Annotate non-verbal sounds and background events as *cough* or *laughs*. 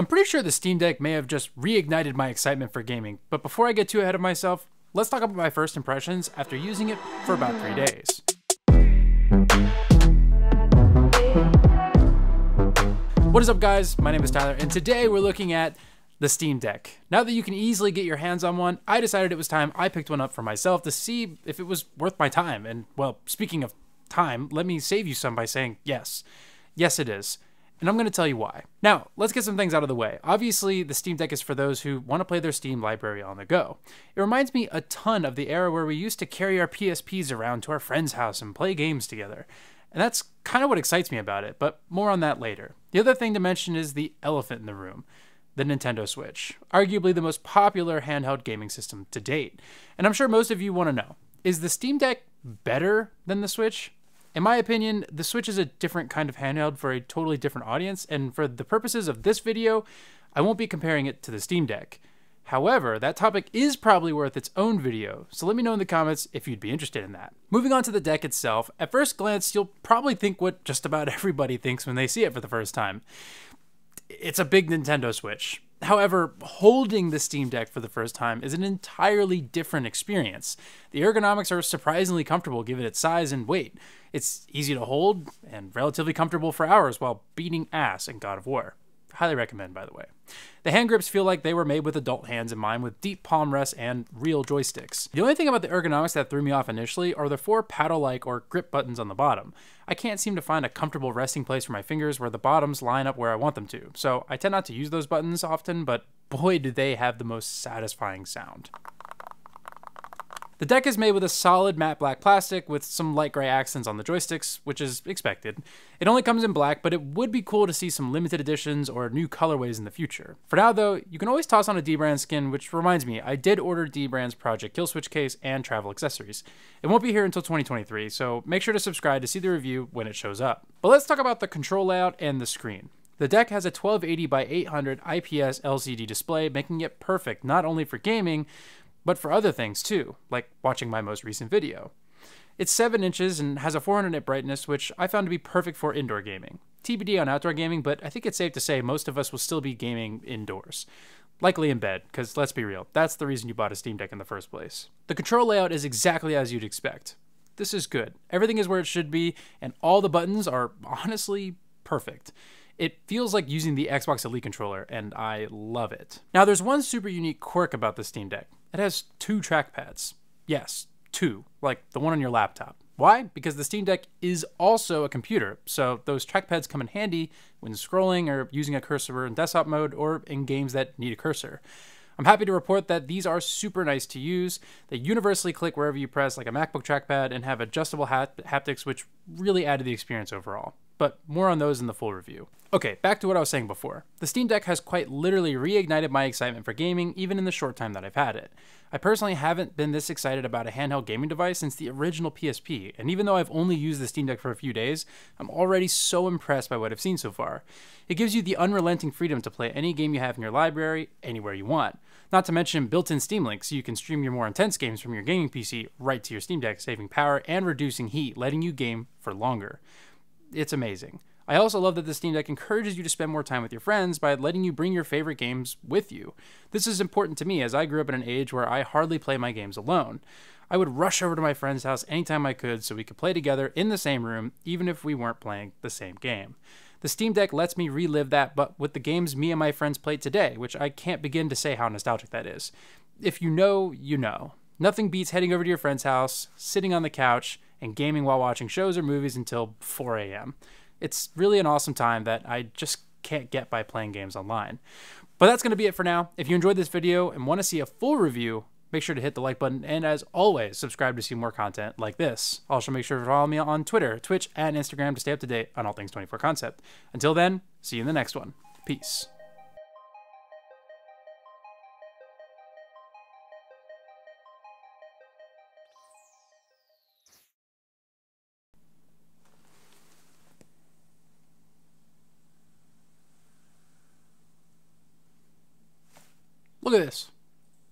I'm pretty sure the Steam Deck may have just reignited my excitement for gaming, but before I get too ahead of myself, let's talk about my first impressions after using it for about three days. What is up guys, my name is Tyler, and today we're looking at the Steam Deck. Now that you can easily get your hands on one, I decided it was time I picked one up for myself to see if it was worth my time. And well, speaking of time, let me save you some by saying yes. Yes, it is and I'm going to tell you why. Now, let's get some things out of the way. Obviously, the Steam Deck is for those who want to play their Steam library on the go. It reminds me a ton of the era where we used to carry our PSPs around to our friend's house and play games together. And that's kind of what excites me about it, but more on that later. The other thing to mention is the elephant in the room the Nintendo Switch, arguably the most popular handheld gaming system to date. And I'm sure most of you want to know is the Steam Deck better than the Switch? In my opinion, the Switch is a different kind of handheld for a totally different audience, and for the purposes of this video, I won't be comparing it to the Steam Deck. However, that topic is probably worth its own video, so let me know in the comments if you'd be interested in that. Moving on to the deck itself, at first glance, you'll probably think what just about *laughs* everybody thinks when they see it for the first time. It's a big Nintendo Switch. However, holding the Steam Deck for the first time is an entirely different experience. The ergonomics are surprisingly comfortable given its size and weight. It's easy to hold and relatively comfortable for hours while beating ass in God of War. Highly recommend, by the way. The hand grips feel like they were made with adult hands in mind, with deep palm rests and real joysticks. The only thing about the ergonomics that threw me off initially are the four paddle like or grip buttons on the bottom. I can't seem to find a comfortable resting place for my fingers where the bottoms line up where I want them to, so I tend not to use those buttons often, but boy, do they have the most satisfying sound. The deck is made with a solid matte black plastic with some light gray accents on the joysticks, which is expected. It only comes in black, but it would be cool to see some limited editions or new colorways in the future. For now though, you can always toss on a Dbrand skin, which reminds me, I did order Dbrand's Project Killswitch case and travel accessories. It won't be here until 2023, so make sure to subscribe to see the review when it shows up. But let's talk about the control layout and the screen. The deck has a 1280 by 800 IPS LCD display, making it perfect not only for gaming, but for other things too, like watching my most recent video. It's 7 inches and has a 400 nit brightness, which I found to be perfect for indoor gaming. TBD on outdoor gaming, but I think it's safe to say most of us will still be gaming indoors. Likely in bed, because let's be real, that's the reason you bought a Steam Deck in the first place. The control layout is exactly as you'd expect. This is good. Everything is where it should be, and all the buttons are honestly perfect. It feels like using the Xbox Elite controller, and I love it. Now, there's one super unique quirk about the Steam Deck. It has two trackpads. Yes, two, like the one on your laptop. Why? Because the Steam Deck is also a computer, so those trackpads come in handy when scrolling or using a cursor in desktop mode or in games that need a cursor. I'm happy to report that these are super nice to use. They universally click wherever you press, like a MacBook trackpad, and have adjustable haptics, which really add to the experience overall. But more on those in the full review. Okay, back to what I was saying before. The Steam Deck has quite literally reignited my excitement for gaming, even in the short time that I've had it. I personally haven't been this excited about a handheld gaming device since the original PSP, and even though I've only used the Steam Deck for a few days, I'm already so impressed by what I've seen so far. It gives you the unrelenting freedom to play any game you have in your library, anywhere you want. Not to mention built in Steam Link, so you can stream your more intense games from your gaming PC right to your Steam Deck, saving power and reducing heat, letting you game for longer. It's amazing. I also love that the Steam Deck encourages you to spend more time with your friends by letting you bring your favorite games with you. This is important to me as I grew up in an age where I hardly play my games alone. I would rush over to my friend's house anytime I could so we could play together in the same room, even if we weren't playing the same game. The Steam Deck lets me relive that, but with the games me and my friends played today, which I can't begin to say how nostalgic that is. If you know, you know. Nothing beats heading over to your friend's house, sitting on the couch, and gaming while watching shows or movies until 4 a.m it's really an awesome time that I just can't get by playing games online. But that's going to be it for now. If you enjoyed this video and want to see a full review, make sure to hit the like button and as always, subscribe to see more content like this. Also make sure to follow me on Twitter, Twitch, and Instagram to stay up to date on all things 24 Concept. Until then, see you in the next one. Peace. Look at this.